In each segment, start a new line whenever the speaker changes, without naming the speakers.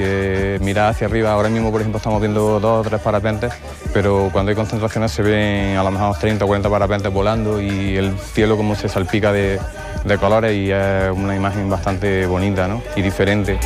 que mirar hacia arriba. Ahora mismo, por ejemplo, estamos viendo dos o tres parapentes, pero cuando hay concentraciones se ven a lo mejor 30 o 40 parapentes volando y el cielo como se salpica de, de colores y es una imagen bastante bonita ¿no? y diferente.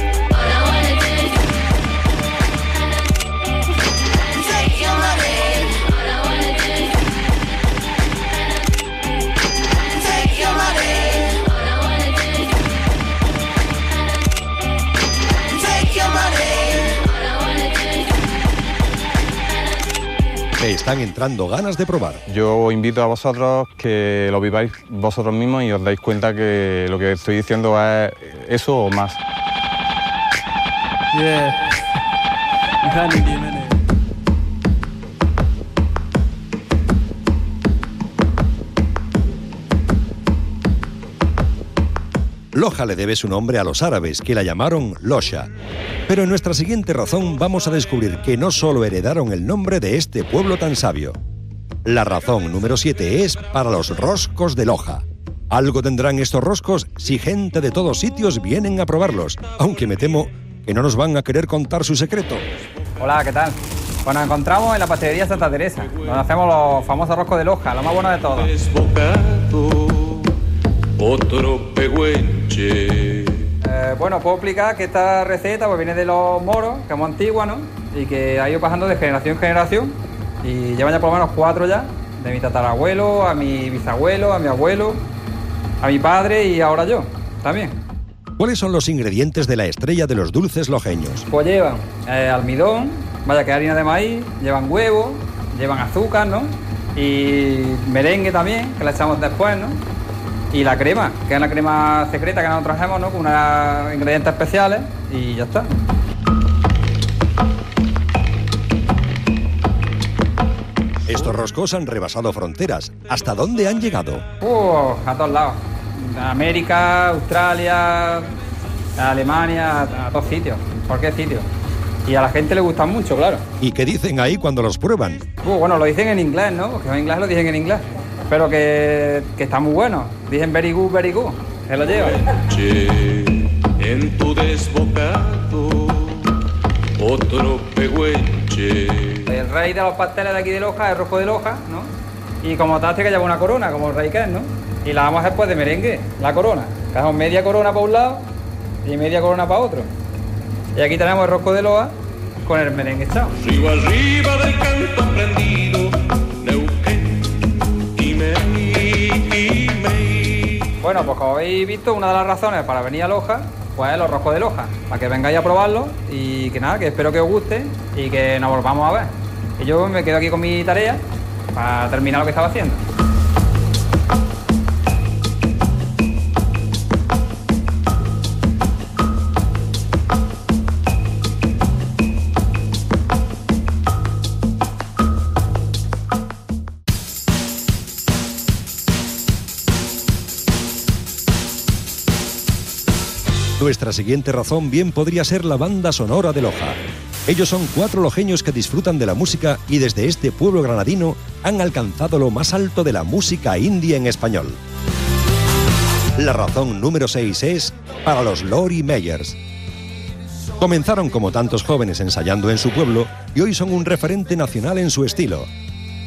Están entrando ganas de probar.
Yo invito a vosotros que lo viváis vosotros mismos y os dais cuenta que lo que estoy diciendo es eso o más.
Loja le debe su nombre a los árabes, que la llamaron Losha. Pero en nuestra siguiente razón vamos a descubrir que no solo heredaron el nombre de este pueblo tan sabio. La razón número 7 es para los roscos de Loja. Algo tendrán estos roscos si gente de todos sitios vienen a probarlos, aunque me temo que no nos van a querer contar su secreto.
Hola, ¿qué tal? Pues nos encontramos en la pastelería Santa Teresa, donde hacemos los famosos roscos de Loja, lo más bueno de todo.
otro pehuenche.
Eh, bueno, puedo explicar que esta receta pues, viene de los moros, que es muy antigua, ¿no? Y que ha ido pasando de generación en generación. Y llevan ya por lo menos cuatro ya, de mi tatarabuelo, a mi bisabuelo, a mi abuelo, a mi padre y ahora yo, también.
¿Cuáles son los ingredientes de la estrella de los dulces lojeños?
Pues llevan eh, almidón, vaya que harina de maíz, llevan huevo, llevan azúcar, ¿no? Y merengue también, que le echamos después, ¿no? Y la crema, que es la crema secreta que nosotros trajemos, ¿no? Con unos ingredientes especiales y ya está.
Estos roscos han rebasado fronteras. ¿Hasta dónde han llegado?
Uh, a todos lados. A América, Australia, a Alemania, a, a todos sitios, cualquier sitio. Y a la gente le gustan mucho, claro.
¿Y qué dicen ahí cuando los prueban?
Uh, bueno, lo dicen en inglés, ¿no? Porque en inglés lo dicen en inglés. Pero que, que está muy bueno. Dicen very good, very good. Se lo
en tu desbocado, otro.
El rey de los pasteles de aquí de Loja es rojo de Loja, ¿no? Y como tal, tiene que lleva una corona, como el rey que es, ¿no? Y la vamos a hacer pues de merengue, la corona. Cogemos media corona para un lado y media corona para otro. Y aquí tenemos el rosco de Loja con el merengue echado.
Río arriba del
Bueno, pues como habéis visto, una de las razones para venir a Loja, pues es los roscos de Loja, para que vengáis a probarlo y que nada, que espero que os guste y que nos volvamos a ver. Y yo me quedo aquí con mi tarea para terminar lo que estaba haciendo.
Nuestra siguiente razón bien podría ser la banda sonora de Loja. Ellos son cuatro lojeños que disfrutan de la música y desde este pueblo granadino han alcanzado lo más alto de la música india en español. La razón número 6 es para los Lori Meyers. Comenzaron como tantos jóvenes ensayando en su pueblo y hoy son un referente nacional en su estilo.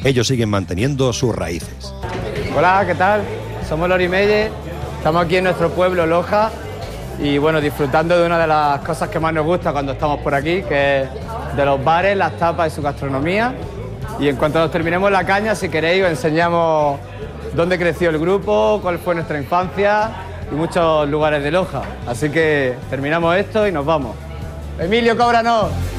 Ellos siguen manteniendo sus raíces.
Hola, ¿qué tal? Somos Lori Melle, estamos aquí en nuestro pueblo Loja y bueno, disfrutando de una de las cosas que más nos gusta cuando estamos por aquí, que es de los bares, las tapas y su gastronomía. Y en cuanto nos terminemos la caña, si queréis, os enseñamos dónde creció el grupo, cuál fue nuestra infancia y muchos lugares de Loja. Así que terminamos esto y nos vamos. Emilio, cóbranos.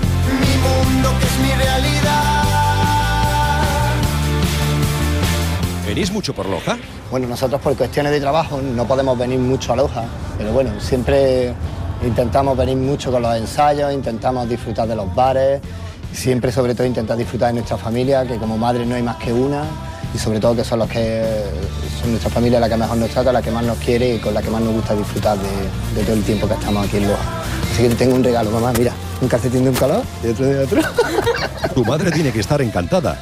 ¿Venís mucho por Loja?
Bueno, nosotros por cuestiones de trabajo no podemos venir mucho a Loja, pero bueno, siempre intentamos venir mucho con los ensayos, intentamos disfrutar de los bares, siempre sobre todo intentar disfrutar de nuestra familia, que como madre no hay más que una, y sobre todo que son los que son nuestra familia la que mejor nos trata, la que más nos quiere y con la que más nos gusta disfrutar de, de todo el tiempo que estamos aquí en Loja. Así que te tengo un regalo, mamá, mira, un calcetín de un color y otro de otro.
Tu madre tiene que estar encantada.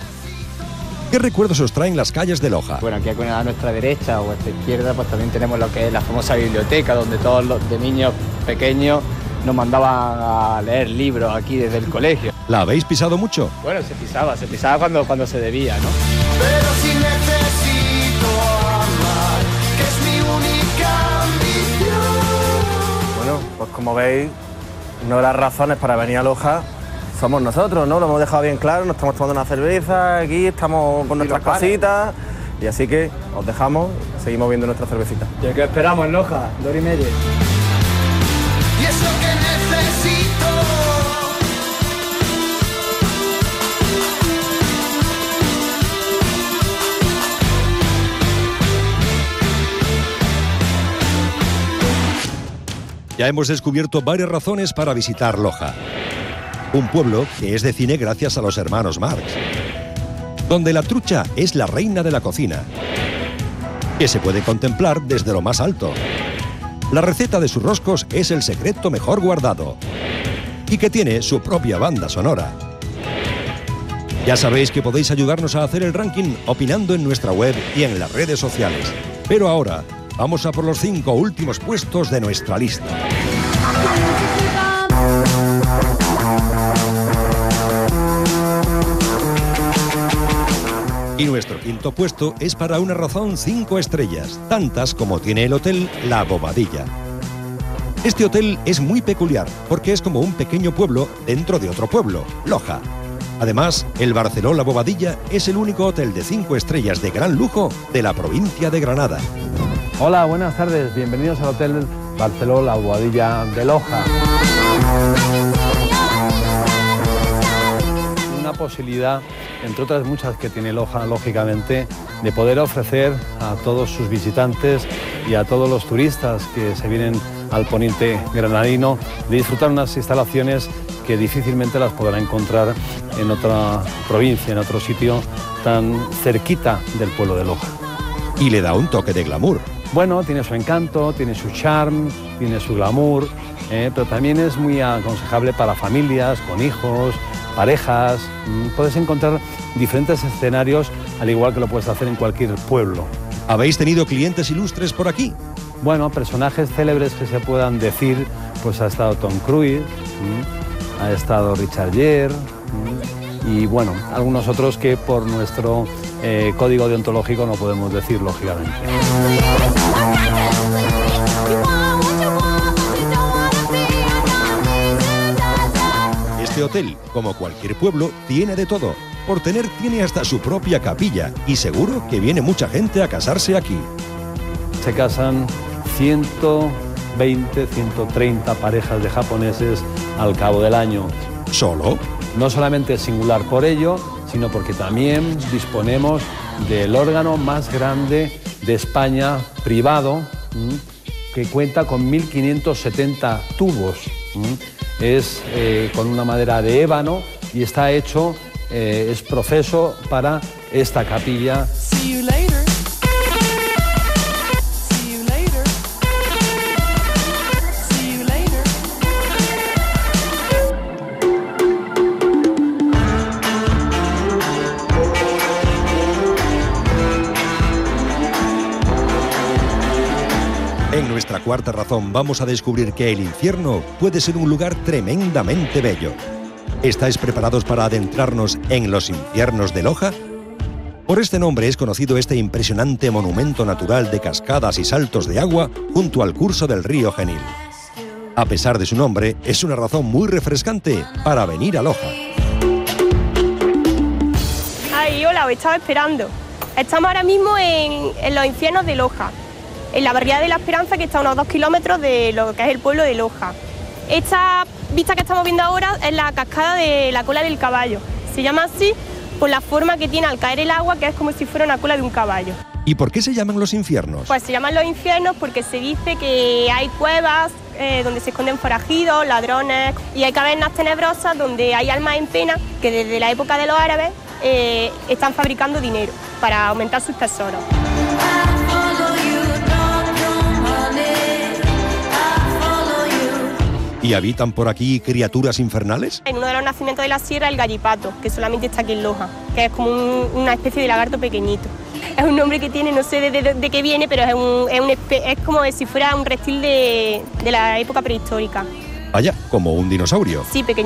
¿Qué recuerdos os traen las calles de Loja?
Bueno, aquí a nuestra derecha o a nuestra izquierda, pues también tenemos lo que es la famosa biblioteca, donde todos los de niños pequeños nos mandaban a leer libros aquí desde el colegio.
¿La habéis pisado mucho?
Bueno, se pisaba, se pisaba cuando, cuando se debía, ¿no?
Pero si necesito amar, que es mi única ambición.
Bueno, pues como veis, una de las razones para venir a Loja somos nosotros, ¿no? Lo hemos dejado bien claro, nos estamos tomando una cerveza aquí, estamos con nuestras cositas y así que os dejamos, seguimos viendo nuestra cervecita.
¿Y qué esperamos en Loja? Dos y media.
Y es lo que necesito.
Ya hemos descubierto varias razones para visitar Loja. Un pueblo que es de cine gracias a los hermanos Marx. Donde la trucha es la reina de la cocina. Que se puede contemplar desde lo más alto. La receta de sus roscos es el secreto mejor guardado. Y que tiene su propia banda sonora. Ya sabéis que podéis ayudarnos a hacer el ranking opinando en nuestra web y en las redes sociales. Pero ahora, vamos a por los cinco últimos puestos de nuestra lista. Nuestro quinto puesto es para una razón cinco estrellas, tantas como tiene el hotel La Bobadilla. Este hotel es muy peculiar porque es como un pequeño pueblo dentro de otro pueblo, Loja. Además, el Barceló La Bobadilla es el único hotel de cinco estrellas de gran lujo de la provincia de Granada.
Hola, buenas tardes. Bienvenidos al Hotel Barceló La Boadilla de Loja. Una posibilidad, entre otras muchas que tiene Loja, lógicamente, de poder ofrecer a todos sus visitantes y a todos los turistas que se vienen al poniente granadino de disfrutar unas instalaciones que difícilmente las podrá encontrar en otra provincia, en otro sitio tan cerquita del pueblo de Loja.
Y le da un toque de glamour.
Bueno, tiene su encanto, tiene su charm, tiene su glamour, eh, pero también es muy aconsejable para familias, con hijos, parejas. Mm, Puedes encontrar diferentes escenarios, al igual que lo puedes hacer en cualquier pueblo.
¿Habéis tenido clientes ilustres por aquí?
Bueno, personajes célebres que se puedan decir, pues ha estado Tom Cruise, mm, ha estado Richard Gere mm, y bueno, algunos otros que por nuestro eh, código deontológico no podemos decir, lógicamente.
Este hotel, como cualquier pueblo, tiene de todo. Por tener tiene hasta su propia capilla y seguro que viene mucha gente a casarse aquí.
Se casan 120, 130 parejas de japoneses al cabo del año.
¿Solo?
No solamente es singular por ello, sino porque también disponemos del órgano más grande de España privado, que cuenta con 1.570 tubos. Es eh, con una madera de ébano y está hecho, eh, es profeso para esta capilla
cuarta razón vamos a descubrir que el infierno puede ser un lugar tremendamente bello. ¿Estáis preparados para adentrarnos en los infiernos de Loja? Por este nombre es conocido este impresionante monumento natural de cascadas y saltos de agua junto al curso del río Genil. A pesar de su nombre, es una razón muy refrescante para venir a Loja.
Ay, hola, os estaba esperando. Estamos ahora mismo en, en los infiernos de Loja, en la barriada de la Esperanza, que está a unos dos kilómetros de lo que es el pueblo de Loja. Esta vista que estamos viendo ahora es la cascada de la cola del caballo. Se llama así por la forma que tiene al caer el agua, que es como si fuera una cola de un caballo.
¿Y por qué se llaman los infiernos?
Pues se llaman los infiernos porque se dice que hay cuevas eh, donde se esconden forajidos, ladrones y hay cavernas tenebrosas donde hay almas en pena que desde la época de los árabes eh, están fabricando dinero para aumentar sus tesoros.
¿Y habitan por aquí criaturas infernales?
En uno de los nacimientos de la sierra, el gallipato, que solamente está aquí en Loja, que es como un- una especie de lagarto pequeñito. Es un nombre que tiene, no sé de, de- de qué viene, pero es, un- es un espe- es como si fuera un reptil de, de la época prehistórica.
Vaya, como un dinosaurio.
Sí, pequeño.